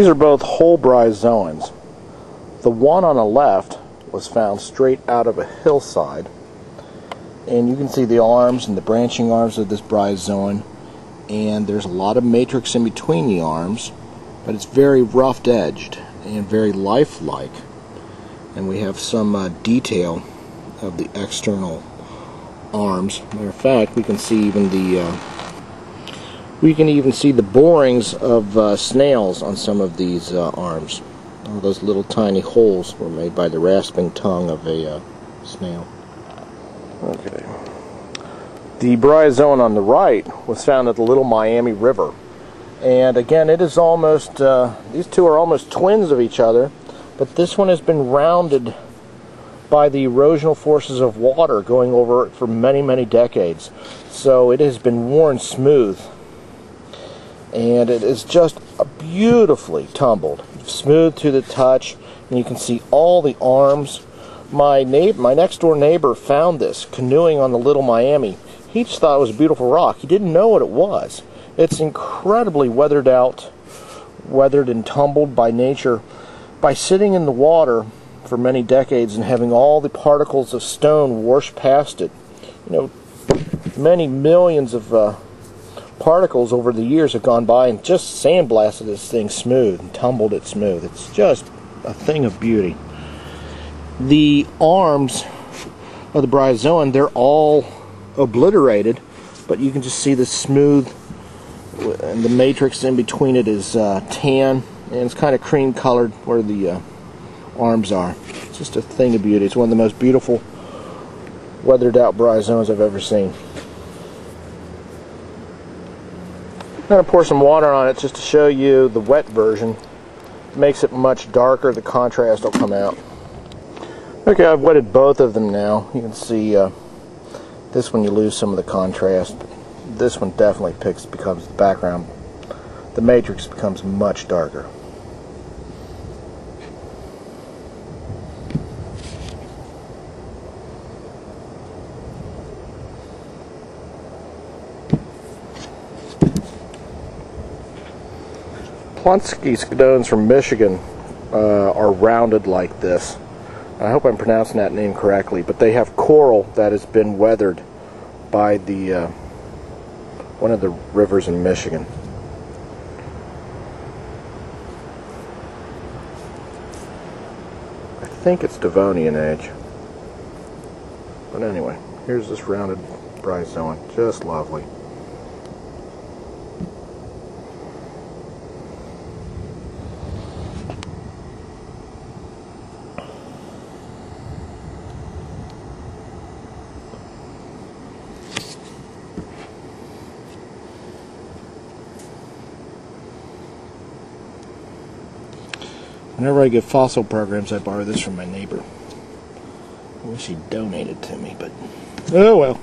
These are both whole bryozoans. The one on the left was found straight out of a hillside. And you can see the arms and the branching arms of this bryozoan. And there's a lot of matrix in between the arms, but it's very rough edged and very lifelike. And we have some uh, detail of the external arms. Matter of fact, we can see even the uh, we can even see the borings of uh, snails on some of these uh, arms. All those little tiny holes were made by the rasping tongue of a uh, snail. Okay. The bryozoan on the right was found at the Little Miami River. And again, it is almost, uh, these two are almost twins of each other, but this one has been rounded by the erosional forces of water going over it for many, many decades. So it has been worn smooth. And it is just beautifully tumbled, smooth to the touch, and you can see all the arms. My neighbor, my next door neighbor found this canoeing on the Little Miami. He just thought it was a beautiful rock. He didn't know what it was. It's incredibly weathered out, weathered and tumbled by nature. By sitting in the water, for many decades and having all the particles of stone wash past it. You know, many millions of uh, particles over the years have gone by and just sandblasted this thing smooth and tumbled it smooth. It's just a thing of beauty. The arms of the bryozoan, they're all obliterated, but you can just see the smooth, and the matrix in between it is uh, tan, and it's kind of cream colored where the uh, arms are. It's just a thing of beauty. It's one of the most beautiful weathered out bryozoans I've ever seen. I'm going to pour some water on it just to show you the wet version. It makes it much darker, the contrast will come out. Okay, I've wetted both of them now. You can see uh, this one you lose some of the contrast. This one definitely picks becomes the background. The matrix becomes much darker. Plonsky stones from Michigan uh, are rounded like this. I hope I'm pronouncing that name correctly, but they have coral that has been weathered by the uh, one of the rivers in Michigan. I think it's Devonian age. But anyway, here's this rounded bryozoan. Just lovely. Whenever I get fossil programs, I borrow this from my neighbor. I wish he donated to me, but oh well.